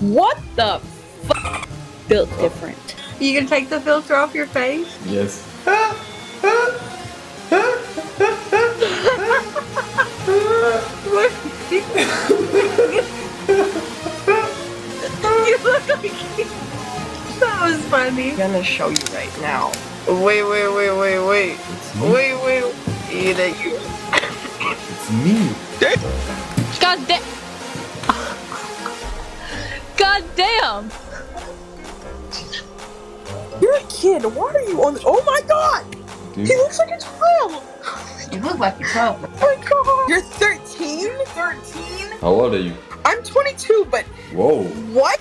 What the f? Built different. You gonna take the filter off your face? Yes. you look like that was funny. I'm gonna show you right now. Wait, wait, wait, wait, wait. It's me. Wait, wait. Either you. It's me. God damn. God damn. You're a kid. Why are you on the. Oh my god! Dude. He looks like a child! You look like a child. Oh my god! You're 13? 13? How old are you? I'm 22, but Whoa. what?